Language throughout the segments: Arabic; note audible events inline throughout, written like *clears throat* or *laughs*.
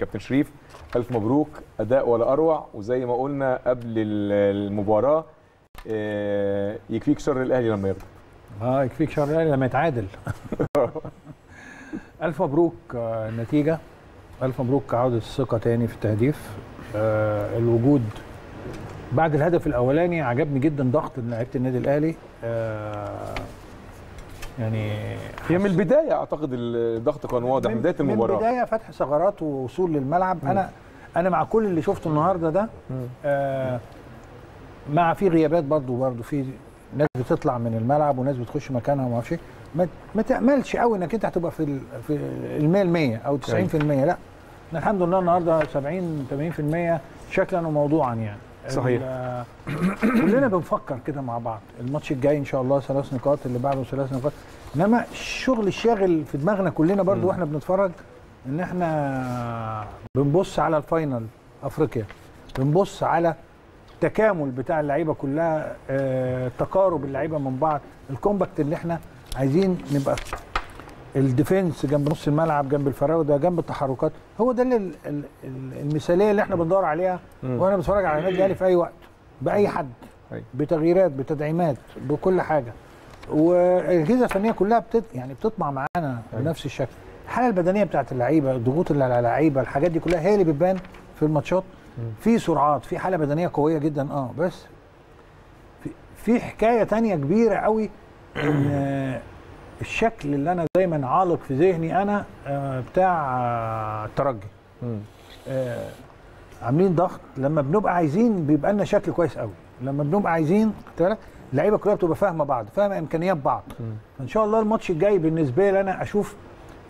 كابتن شريف ألف مبروك أداء ولا أروع. وزي ما قلنا قبل ال- المباراة آه، يكفيك شر الأهلي لما يغلب. آه يكفيك شر الأهلي لما يتعادل. *laughs* ألف مبروك آه، النتيجة. ألف مبروك عوده الثقة تاني في التهديف. آه الوجود بعد الهدف الأولاني عجبني جدا ضغط لعيبة النادي الأهلي. آه يعني هي من البداية أعتقد الضغط كان واضح من بداية من المباراة. بدايه فتح ثغرات ووصول للملعب. أنا أنا مع كل اللي شفته النهارده ده. آه مع في غيابات برضو برضو في ناس بتطلع من الملعب وناس بتخش مكانها وما أعرفش إيه. ما ما تأملش قوي إنك أنت هتبقى في ال في ال 100% أو 90% لا إحنا الحمد لله النهارده 70 80% شكلا وموضوعا يعني. صحيح. *clears throat* كلنا بنفكر كده مع بعض. الماتش الجاي إن شاء الله ثلاث نقاط اللي بعده ثلاث نقاط. إنما الشغل الشاغل في دماغنا كلنا برضو وإحنا بنتفرج إن إحنا بنبص على ال final أفريقيا. بنبص على التكامل بتاع اللعيبة كلها آه، تقارب اللعيبة من بعض. ال compact اللي إحنا عايزين نبقى ال defence جنب نص الملعب جنب الفراودة جنب التحركات. هو ده اللي ال- ال- ال- المثالية اللي إحنا بندور عليها. وأنا بتفرج على النادي الأهلي في أي وقت بأي حد. بتغييرات بتدعيمات بكل حاجة. والأجهزة الفنية كلها بتت يعني بتطمع معانا بنفس الشكل. الحالة البدنية بتاعت اللعيبة الضغوط اللي على اللعيبة الحاجات دي كلها هي اللي بتبان في الماتشات. في سرعات في حالة بدنية قوية جدا آه بس في, في حكاية تانية كبيرة قوي إن *clears throat* آه، الشكل اللي أنا دايما عالق في ذهني أنا آه، بتاع آه، الترجي. آه، عاملين ضغط. لما بنبقى عايزين بيبقى لنا شكل كويس قوي لما بنبقى عايزين اللعيبه كلها بتبقى فاهمة بعض فاهمة إمكانيات بعض. فإن شاء الله الماتش الجاي بالنسبة لي أنا أشوف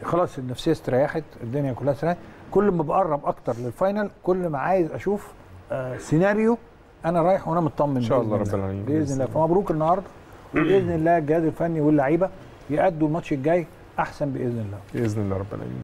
خلاص النفسية استريحت الدنيا كلها استريحت. كل ما بقرب أكتر لل final كل ما عايز أشوف آه سيناريو أنا رايح وأنا مطمن إن شاء الله رب العالمين. بإذن الله. فمبروك النهارده وبإذن الله الجهاز الفني واللعيبة. يأدوا الماتش الجاي أحسن بإذن الله. بإذن الله رب العالمين